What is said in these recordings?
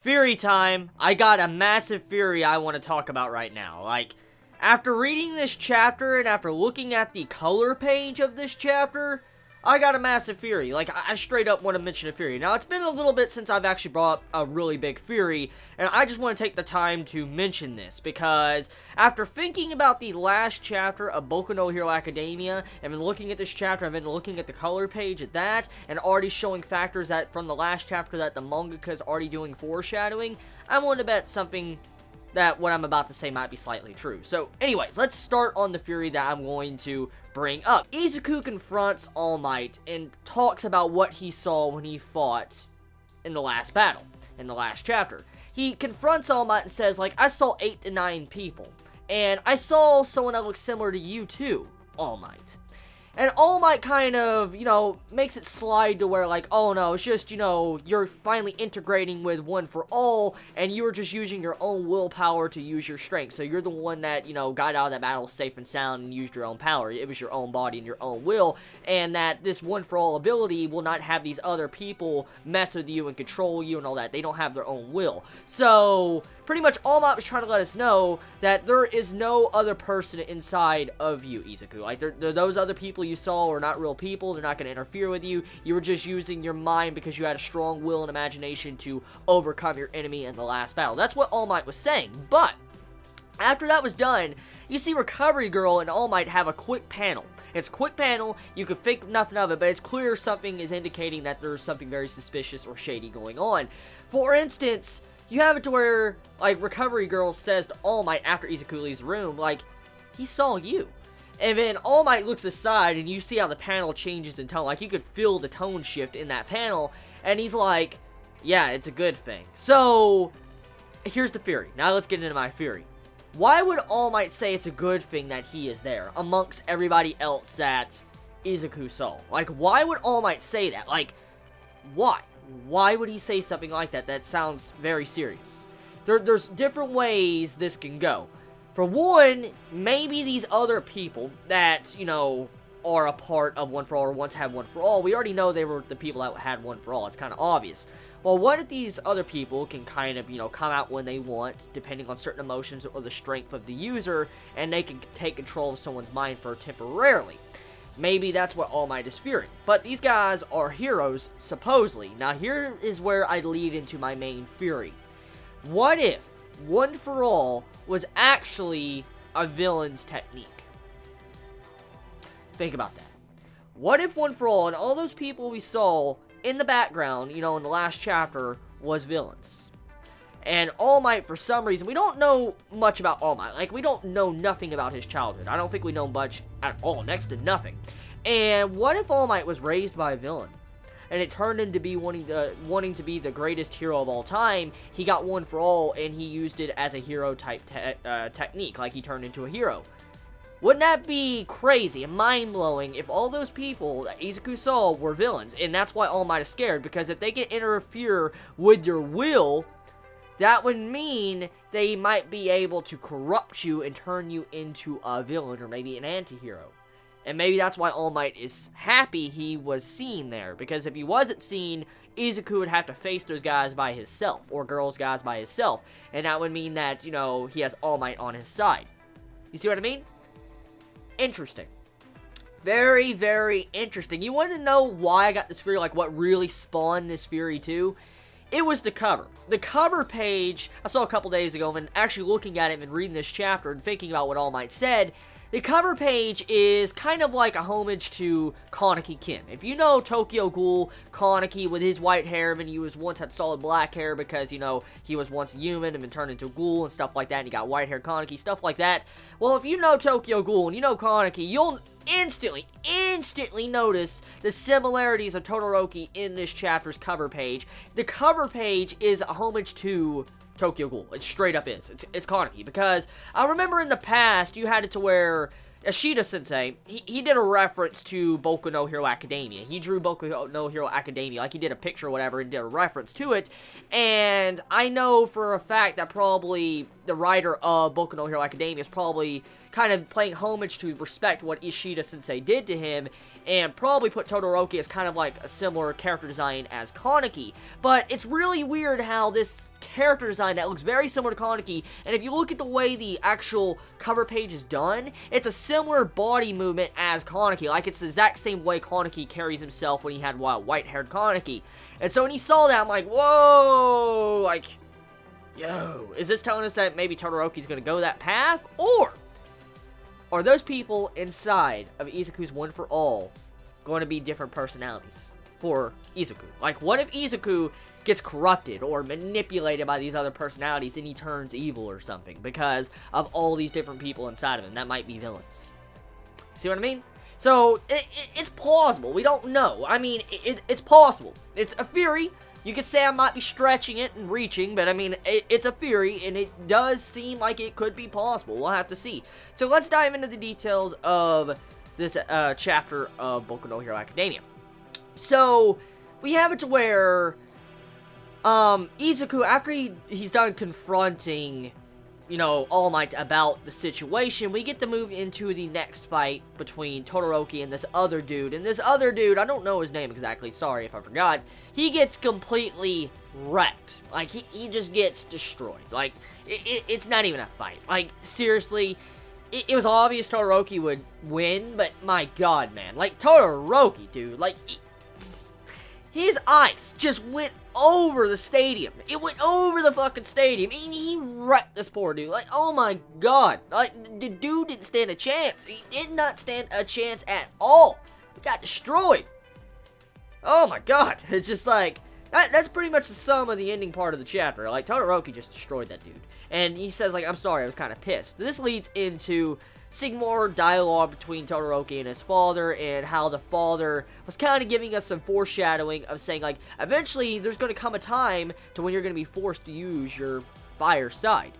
Fury time. I got a massive Fury I want to talk about right now. Like, after reading this chapter and after looking at the color page of this chapter, I got a massive Fury. Like, I, straight up want to mention a Fury. Now, it's been a little bit since I've actually brought a really big Fury, and I just want to take the time to mention this, because after thinking about the last chapter of Boku no Hero Academia, and been looking at this chapter, I've been looking at the color page at that, and already showing factors that from the last chapter that the mangaka is already doing foreshadowing, I'm willing to bet something that what I'm about to say might be slightly true. So, anyways, let's start on the Fury that I'm going to bring up. Izuku confronts All Might and talks about what he saw when he fought in the last battle, in the last chapter. He confronts All Might and says, like, I saw 8 to 9 people, and I saw someone that looks similar to you too, All Might. And All Might kind of, you know, makes it slide to where, like, oh no, it's just, you know, you're finally integrating with One for All, and you were just using your own willpower to use your strength. So you're the one that, you know, got out of that battle safe and sound and used your own power. It was your own body and your own will, and that this One for All ability will not have these other people mess with you and control you and all that. They don't have their own will. So, pretty much All Might was trying to let us know that there is no other person inside of you, Izuku. Like, they're, they're those other people you saw were not real people. They're not going to interfere with you. You were just using your mind because you had a strong will and imagination to overcome your enemy in the last battle. That's what All Might was saying. But, after that was done, you see Recovery Girl and All Might have a quick panel. It's quick panel, you can think nothing of it, but it's clear something is indicating that there's something very suspicious or shady going on. For instance, you have it to where, like, Recovery Girl says to All Might after the room, like, he saw you. And then All Might looks aside, and you see how the panel changes in tone. Like, you could feel the tone shift in that panel, and he's like, yeah, it's a good thing. So, here's the Fury. Now let's get into my Fury. Why would All Might say it's a good thing that he is there, amongst everybody else that Izuku saw? Like, why would All Might say that? Like, why? why would he say something like that? That sounds very serious. There, there's different ways this can go. For one, maybe these other people that, you know, are a part of One For All or once had One For All, we already know they were the people that had One For All. It's kind of obvious. Well, what if these other people can kind of, you know, come out when they want, depending on certain emotions or the strength of the user, and they can take control of someone's mind for temporarily. Maybe that's what All Might is fearing. But these guys are heroes, supposedly. Now, here is where I lead into my main fury. What if One for All was actually a villain's technique? Think about that. What if One for All and all those people we saw in the background, you know, in the last chapter, was villains? And All Might, for some reason, we don't know much about All Might. Like, we don't know nothing about his childhood. I don't think we know much at all, next to nothing. And what if All Might was raised by a villain? And it turned into be wanting to, wanting to be the greatest hero of all time. He got one for all, and he used it as a hero type te uh, technique. Like, he turned into a hero. Wouldn't that be crazy and mind-blowing if all those people that Izuku saw were villains? And that's why All Might is scared, because if they can interfere with your will, that would mean they might be able to corrupt you and turn you into a villain or maybe an anti-hero. And maybe that's why All Might is happy he was seen there. Because if he wasn't seen, Izuku would have to face those guys by himself. Or girls guys by himself. And that would mean that, you know, he has All Might on his side. You see what I mean? Interesting. Very, very interesting. You want to know why I got this Fury? Like, what really spawned this Fury too? it was the cover. The cover page, I saw a couple days ago, and actually looking at it and reading this chapter and thinking about what All Might said, the cover page is kind of like a homage to Kaneki Ken. If you know Tokyo Ghoul, Kaneki with his white hair, and he was once had solid black hair because, you know, he was once human and then turned into a ghoul and stuff like that, and he got white hair Kaneki, stuff like that. Well, if you know Tokyo Ghoul and you know Kaneki, you'll instantly, instantly notice the similarities of Todoroki in this chapter's cover page. The cover page is a homage to Tokyo Ghoul. It straight up is. It's, it's Kaneki. Because I remember in the past, you had it to where Ishida Sensei, he, he did a reference to Boku no Hero Academia. He drew Boku no Hero Academia, like he did a picture or whatever, and did a reference to it. And I know for a fact that probably the writer of Boku no Hero Academia is probably kind of playing homage to respect what Ishida Sensei did to him, and probably put Todoroki as kind of like a similar character design as Kaneki. But it's really weird how this character design that looks very similar to Kaneki, and if you look at the way the actual cover page is done, it's a similar body movement as Kaneki. Like, it's the exact same way Kaneki carries himself when he had white-haired Kaneki. And so when he saw that, I'm like, whoa, like, yo, is this telling us that maybe Todoroki's gonna go that path? Or are those people inside of Izuku's One for All going to be different personalities for Izuku? Like, what if Izuku gets corrupted or manipulated by these other personalities and he turns evil or something because of all these different people inside of him? That might be villains. See what I mean? So, it, it, it's plausible. We don't know. I mean, it, it's possible. It's a theory. You could say I might be stretching it and reaching, but I mean, it, it's a theory, and it does seem like it could be possible. We'll have to see. So let's dive into the details of this uh, chapter of Boku no Hero Academia. So, we have it to where, um, Izuku, after he, he's done confronting you know, All Might about the situation, we get to move into the next fight between Todoroki and this other dude. And this other dude, I don't know his name exactly, sorry if I forgot, he gets completely wrecked. Like, he, he just gets destroyed. Like, it, it, it's not even a fight. Like, seriously, it, it, was obvious Todoroki would win, but my god, man. Like, Todoroki, dude, like, his ice just went over the stadium. It went over the fucking stadium. And he wrecked this poor dude. Like, oh my god. Like, the dude didn't stand a chance. He did not stand a chance at all. He got destroyed. Oh my god. It's just like, that, that's pretty much the sum of the ending part of the chapter. Like, Todoroki just destroyed that dude. And he says, like, I'm sorry, I was kind of pissed. This leads into more dialogue between Todoroki and his father, and how the father was kind of giving us some foreshadowing of saying, like, eventually there's going to come a time to when you're going to be forced to use your fire side.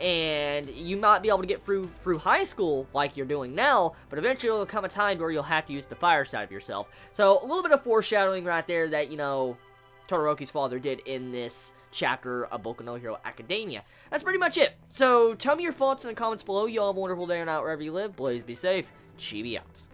And you might be able to get through through high school like you're doing now, but eventually there'll come a time where you'll have to use the fire side of yourself. So, a little bit of foreshadowing right there that, you know, Todoroki's father did in this chapter of Boku no Hero Academia. That's pretty much it. So tell me your thoughts in the comments below. You all have a wonderful day or night wherever you live. Please be safe. Chibi out.